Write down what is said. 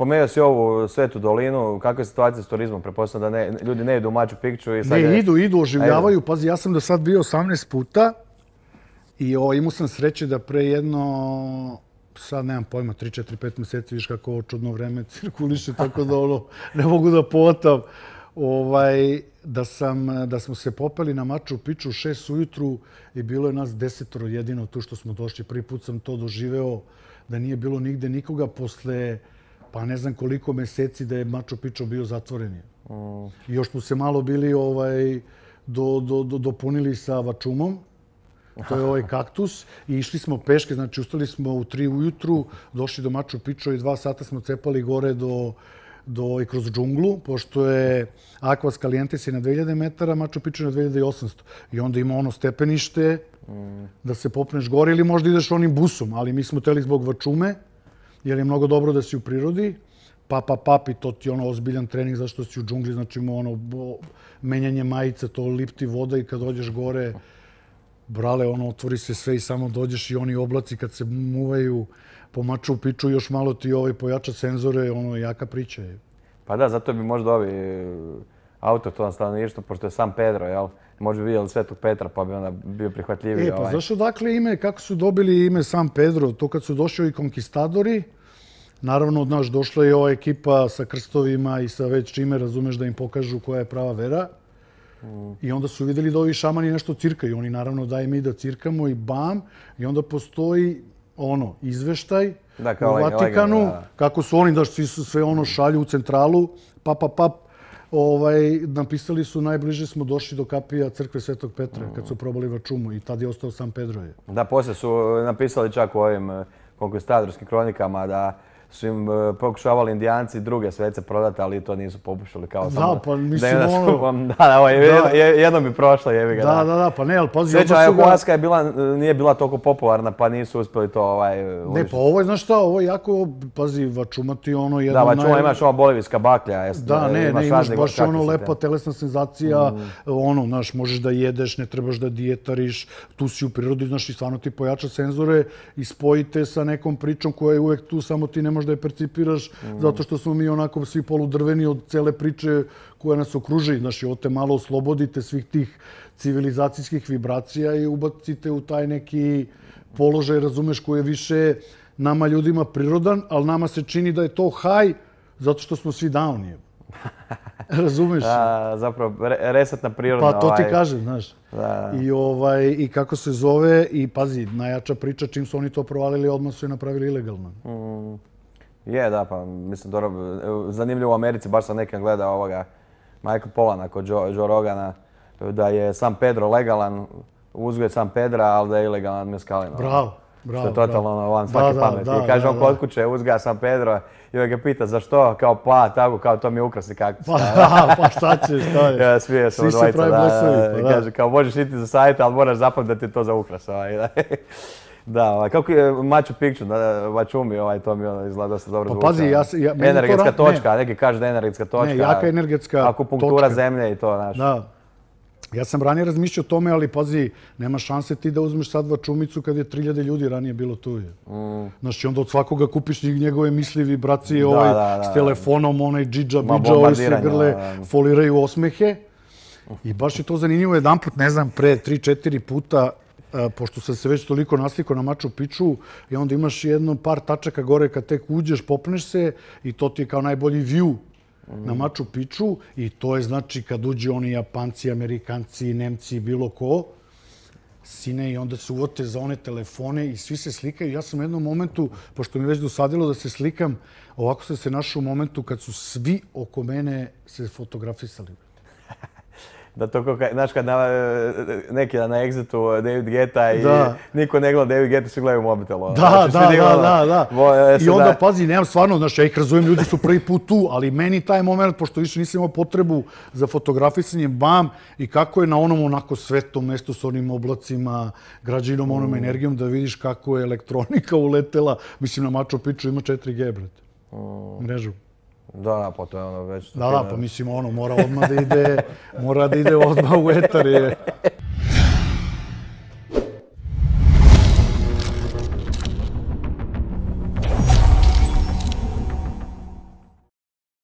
Spomenuo si ovu Svetu dolinu, kakva je situacija s turizmom? Prepostavljam da ne, ljudi ne idu u Machu Picchu i sad... Ne, idu, idu, oživljavaju. Pazi, ja sam do sad bio 18 puta i o, imao sam sreće da pre jedno, sad nemam pojma, 3, 4, 5 meseci, viš kako ovo čudno vreme cirkuliše, tako da ono, ne mogu da potam. Ovaj, da, sam, da smo se popeli na Machu Picchu u 6 ujutru i bilo je nas desetoro jedino tu što smo došli. Prvi put sam to doživeo da nije bilo nigde nikoga posle pa ne znam koliko meseci da je Machu Picchu bio zatvoren. Mm. I još smo se malo bili ovaj, do, do, do, dopunili sa vačumom. To je ovaj kaktus. I išli smo peške, znači ustali smo u tri ujutru, došli do Machu Picchu i dva sata smo cepali gore do, do, i kroz džunglu, pošto je Aquas Calientes je na 2000 metara, Machu Picchu na 2800. I onda ima ono stepenište mm. da se popneš gore ili možda ideš onim busom, ali mi smo teli zbog vačume jer je mnogo dobro da si u prirodi. Pa, pa, i to ti ono ozbiljan trening zašto si u džungli, znači ono menjanje majice, to lipti voda i kad dođeš gore, brale, ono, otvori se sve i samo dođeš i oni oblaci kad se muvaju po maču piču, još malo ti ovaj pojača senzore, ono, jaka priča je. Pa da, zato bi možda ovi auto to stano ništa, pošto je sam Pedro, jel? Možda bi vidjeli Svetog Petra, pa bi onda bio prihvatljiviji. E, pa ovaj. zašto dakle ime, kako su dobili ime sam Pedro? To kad su došli ovi konkistadori, naravno od nas došla je ova ekipa sa krstovima i sa već čime, razumeš da im pokažu koja je prava vera. Mm. I onda su vidjeli da ovi šamani nešto cirkaju. Oni naravno daj mi da cirkamo i bam. I onda postoji ono, izveštaj da, u Vatikanu, legal, da. kako su oni da su sve ono šalju u centralu, pa, pa, pa, ovaj, napisali su najbliže smo došli do kapija crkve Svetog Petra kad su probali vačumu i tad je ostao sam Pedroje. Da, posle su eh, napisali čak u ovim eh, konquistadorskim kronikama da su im uh, pokušavali indijanci druge svece prodati, ali to nisu popušali kao da, samo... Pa, mislim, da, ono... da, da, ovo, da, jedno mi prošlo, jebi ga. Da, da, da, pa ne, ali pazi... Sveća ayahuasca je bila, nije bila toliko popularna, pa nisu uspjeli to ovaj... Ne, pa ovo je, znaš šta, ovo je jako, pazi, vačumati ono jedno... Da, vačuma naj... imaš ovo bolivijska baklja. Jes, da, ne, imaš ne, imaš baš ono lepa telesna senzacija, mm. ono, znaš, možeš da jedeš, ne trebaš da dijetariš, tu si u prirodi, znaš, i stvarno ti pojača senzore i spojite sa nekom pričom koja je uvek tu, samo ti ne možeš da je percipiraš znaš, zato što smo mi onako svi poludrveni od cele priče koja nas okruži. Znaš, i te malo oslobodite svih tih civilizacijskih vibracija i ubacite u taj neki položaj, razumeš, koji je više nama ljudima prirodan, ali nama se čini da je to haj zato što smo svi down. Je. Razumeš? Da, zapravo, resetna priroda. Pa to ti ovaj... kažem, znaš. Da. I, ovaj, I kako se zove, i pazi, najjača priča, čim su oni to provalili, odmah su je napravili ilegalno. Mm. Je, da, pa mislim, dobro, zanimljivo u Americi, baš sam nekam gledao ovoga Michael Polana kod Joe, Joe Rogana, da je sam Pedro legalan, uzgoj sam Pedra, ali da je ilegalan meskalina. Bravo, bravo. Što je totalno ono, van svake pameti. I kaže on kod kuće, uzgaja sam Pedro i ovaj ga pita zašto, kao pa, tako, kao to mi je ukrasni kaktus. Pa, da, pa šta ćeš, to je. Ja, smije se od dvojica, da, pa, da. Kaže, kao možeš iti za sajt, ali moraš zapamtiti to za ukras. Ovaj, da. Da, ovaj, kako je Machu Picchu, da, Vačumi, ovaj, to mi ono izgleda dosta dobro pa, Pazi, ja, ja, energetska to, točka, ne. neki kaže da je energetska točka. Ne, jaka energetska akupunktura točka. zemlje i to, znaš. Da. Ja sam ranije razmišljao o tome, ali pazi, nema šanse ti da uzmeš sad vačumicu kad je 3000 ljudi ranije bilo tu. Mm. Znači, onda od svakoga kupiš njegove misli, vibracije, da, ovaj, da, da, s telefonom, onaj džidža, bidža, ovaj se grle, foliraju osmehe. I baš je to zanimljivo jedan put, ne znam, pre 3-4 puta E, pošto sam se već toliko naslikao na Maču Piču i onda imaš jedno par tačaka gore kad tek uđeš, popneš se i to ti je kao najbolji view na Maču Piču i to je znači kad uđe oni Japanci, Amerikanci, Nemci, bilo ko, sine i onda se uvote za one telefone i svi se slikaju. Ja sam u jednom momentu, pošto mi već dosadilo da se slikam, ovako sam se našao u momentu kad su svi oko mene se fotografisali da to kako, znaš kad na, neki na exitu David Geta i da. niko ne gleda David Geta, svi gledaju mobitel. Ono. Da, znači, da, da, da, da. I onda, da... pazi, nemam stvarno, znaš, ja ih razumijem, ljudi su prvi put tu, ali meni taj moment, pošto više nisam imao potrebu za fotografisanje, bam, i kako je na onom onako svetom mestu s onim oblacima, građinom, onom mm. energijom, da vidiš kako je elektronika uletela. Mislim, na Machu Picchu ima 4G, brate. Mm. Mrežu. Da, da, pa to je ono već... Da, da, pa mislim, ono, mora odmah da ide, mora da ide odmah u etar. Je.